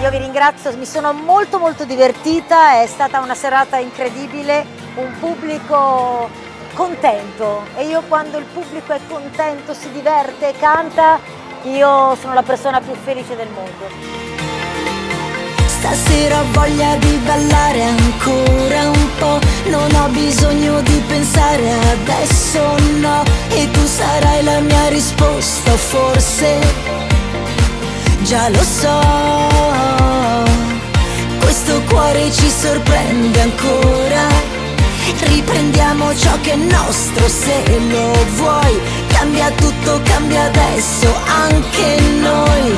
Io vi ringrazio, mi sono molto molto divertita, è stata una serata incredibile, un pubblico contento e io quando il pubblico è contento, si diverte canta, io sono la persona più felice del mondo. Stasera ho voglia di ballare ancora un po', non ho bisogno di pensare adesso no, e tu sarai la mia risposta, forse già lo so. Cuore ci sorprende ancora, riprendiamo ciò che è nostro se lo vuoi, cambia tutto, cambia adesso anche noi.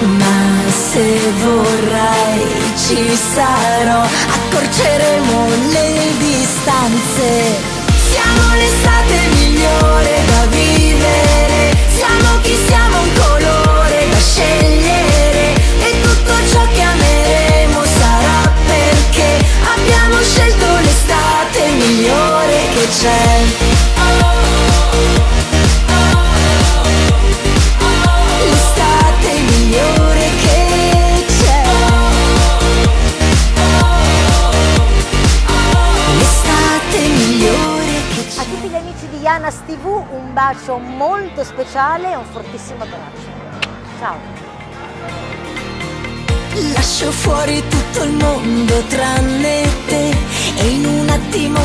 Ma se vorrai ci sarò, accorceremo le distanze. C'è. L'estate migliore che c'è. L'estate migliore che c'è. A tutti gli amici di Yanas TV un bacio molto speciale e un fortissimo abbraccio. Ciao! Lascio fuori tutto il mondo tranne te E in un attimo,